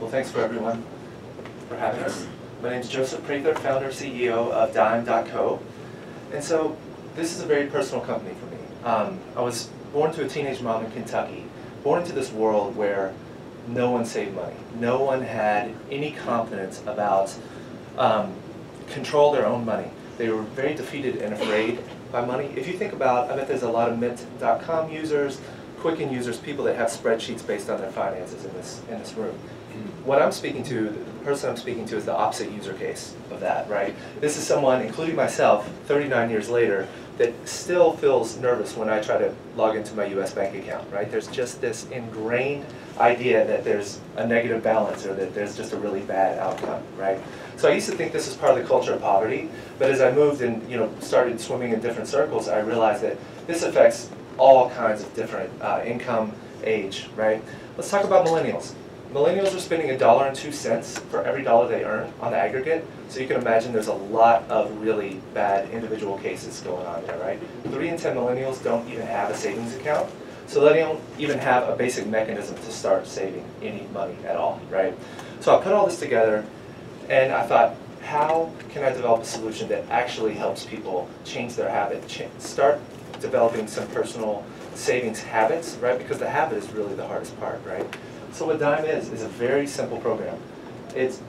Well, thanks for everyone for having us. My name is Joseph Prather, founder, CEO of Dyme.co. And so this is a very personal company for me. Um, I was born to a teenage mom in Kentucky, born into this world where no one saved money. No one had any confidence about um, control their own money. They were very defeated and afraid by money. If you think about, I bet there's a lot of Mint.com users, Quicken users, people that have spreadsheets based on their finances in this, in this room. Hmm. What I'm speaking to, the person I'm speaking to is the opposite user case of that, right? This is someone, including myself, 39 years later, that still feels nervous when I try to log into my US bank account, right? There's just this ingrained idea that there's a negative balance or that there's just a really bad outcome, right? So I used to think this was part of the culture of poverty, but as I moved and you know started swimming in different circles, I realized that this affects all kinds of different uh, income, age, right? Let's talk about millennials. Millennials are spending a dollar and two cents for every dollar they earn on the aggregate. So you can imagine there's a lot of really bad individual cases going on there, right? Three in 10 millennials don't even have a savings account. So they don't even have a basic mechanism to start saving any money at all, right? So I put all this together and I thought, how can I develop a solution that actually helps people change their habit, ch start developing some personal savings habits, right? Because the habit is really the hardest part, right? So what Dyme is, is a very simple program. It's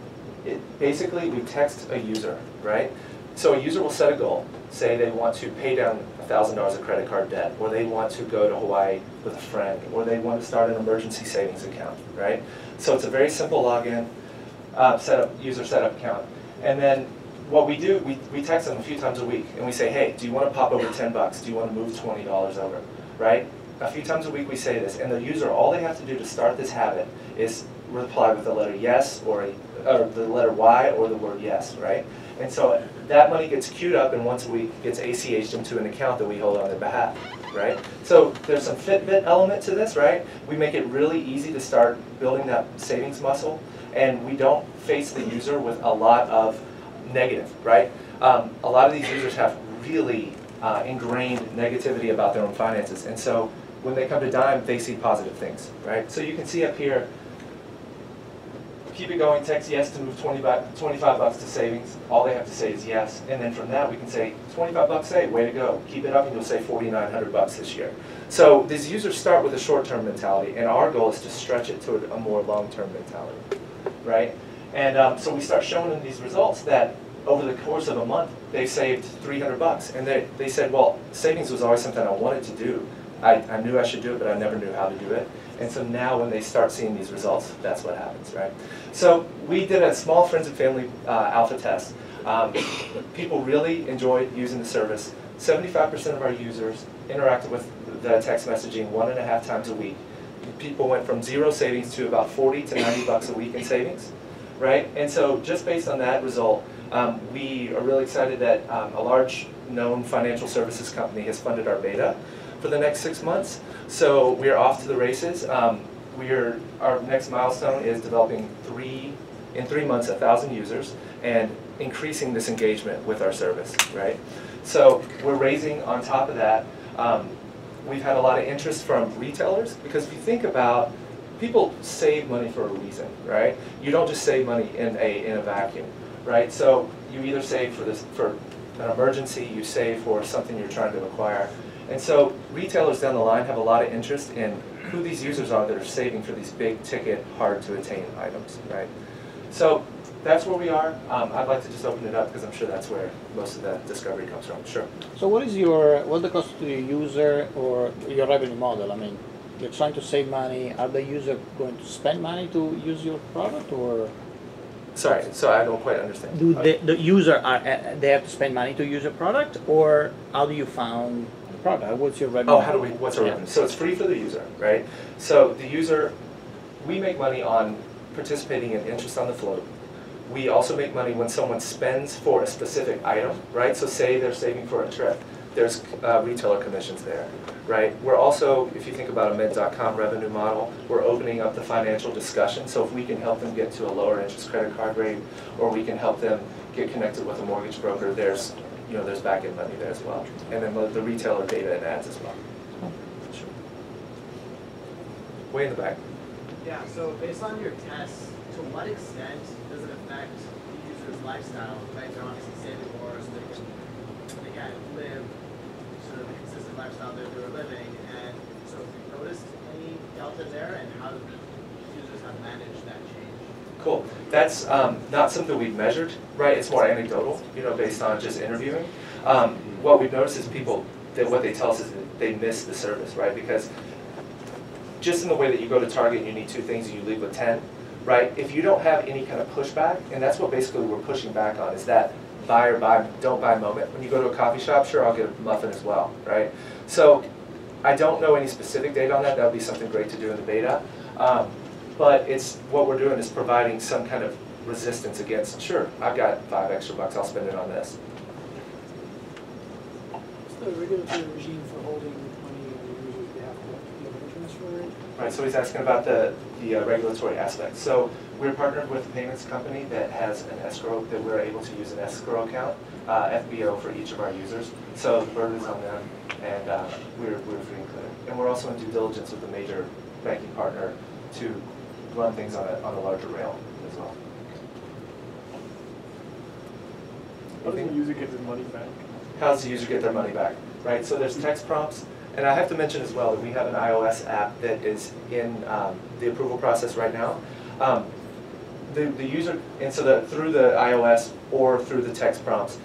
it, basically we text a user, right? So a user will set a goal. Say they want to pay down $1,000 of credit card debt, or they want to go to Hawaii with a friend, or they want to start an emergency savings account, right? So it's a very simple login, uh, setup, user setup account. And then what we do, we, we text them a few times a week, and we say, hey, do you want to pop over 10 bucks? Do you want to move $20 over, right? A few times a week we say this, and the user, all they have to do to start this habit is reply with the letter yes, or, a, or the letter Y, or the word yes, right? And so that money gets queued up and once a week gets ACH'd into an account that we hold on their behalf, right? So there's some Fitbit element to this, right? We make it really easy to start building that savings muscle and we don't face the user with a lot of negative, right? Um, a lot of these users have really uh, ingrained negativity about their own finances. And so when they come to Dyme, they see positive things, right? So you can see up here, keep it going, text yes to move 20 back, 25 bucks to savings. All they have to say is yes. And then from that, we can say 25 bucks saved, way to go. Keep it up and you'll save 4,900 bucks this year. So these users start with a short-term mentality, and our goal is to stretch it to a more long-term mentality, right? And um, so we start showing them these results that over the course of a month, they saved 300 bucks. And they, they said, well, savings was always something I wanted to do. I, I knew I should do it, but I never knew how to do it. And so now when they start seeing these results, that's what happens, right? So we did a small friends and family uh, alpha test. Um, people really enjoyed using the service. 75% of our users interacted with the text messaging one and a half times a week. People went from zero savings to about 40 to 90 bucks a week in savings, right? And so just based on that result, um, we are really excited that um, a large known financial services company has funded our beta for the next six months. So we are off to the races. Um, we are, our next milestone is developing three, in three months, a thousand users and increasing this engagement with our service, right? So we're raising on top of that. Um, we've had a lot of interest from retailers because if you think about people save money for a reason, right? You don't just save money in a in a vacuum, right? So you either save for this for an emergency, you save for something you're trying to acquire, and so retailers down the line have a lot of interest in who these users are that are saving for these big ticket, hard to attain items, right? So that's where we are. Um, I'd like to just open it up because I'm sure that's where most of the discovery comes from. Sure. So what is your, what's the cost to the user or your revenue model? I mean, you're trying to save money. Are the user going to spend money to use your product or? Sorry, so I don't quite understand. Do the, the user, are, uh, they have to spend money to use a product or how do you found the product? What's your revenue? Oh, how do we, what's our revenue? So it's free for the user, right? So the user, we make money on participating in interest on the float. We also make money when someone spends for a specific item, right? So say they're saving for a trip, there's uh, retailer commissions there, right? We're also, if you think about a Mint.com revenue model, we're opening up the financial discussion. So if we can help them get to a lower interest credit card rate, or we can help them get connected with a mortgage broker, there's you know, there's back-end money there as well. And then the, the retailer data and ads as well. Sure. Way in the back. Yeah, so based on your tests, to what extent does it affect the user's lifestyle, right? They're obviously saving more so they can, they can live sort of the consistent lifestyle that they were living. And so have you noticed any delta there and how users have managed that change? Cool. That's um, not something we've measured, right? It's more anecdotal, you know, based on just interviewing. Um, what we've noticed is people, that what they tell us is that they miss the service, right? Because just in the way that you go to Target and you need two things and you leave with 10, right? If you don't have any kind of pushback, and that's what basically we're pushing back on, is that buy or buy, don't buy moment. When you go to a coffee shop, sure, I'll get a muffin as well, right? So I don't know any specific date on that. That would be something great to do in the beta. Um, but it's, what we're doing is providing some kind of resistance against, sure, I've got five extra bucks, I'll spend it on this. What's the regulatory regime for holding money on the user's behalf? Do you have an transfer rate? Right, so he's asking about the, the uh, regulatory aspect. So we're partnered with a payments company that has an escrow, that we're able to use an escrow account, uh, FBO for each of our users. So the burden is on them, and uh, we're, we're free and clear. And we're also in due diligence with a major banking partner to run things on a, on a larger rail as well. How does the user get his money back? how does the user get their money back, right? So there's text prompts, and I have to mention as well that we have an iOS app that is in um, the approval process right now. Um, the, the user, and so that through the iOS or through the text prompts,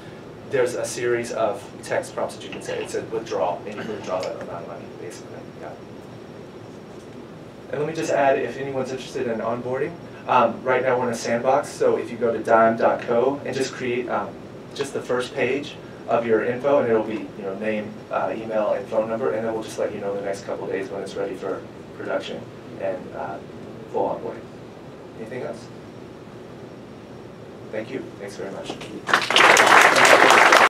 there's a series of text prompts that you can say. It's a withdrawal, and you can withdraw that amount of money, basically. Yeah. And let me just add, if anyone's interested in onboarding, um, right now we're in a sandbox, so if you go to dyme.co and just create um, just the first page of your info, and it'll be, you know, name, uh, email, and phone number, and then we'll just let you know the next couple days when it's ready for production and uh, full onboarding. Anything else? Thank you. Thanks very much.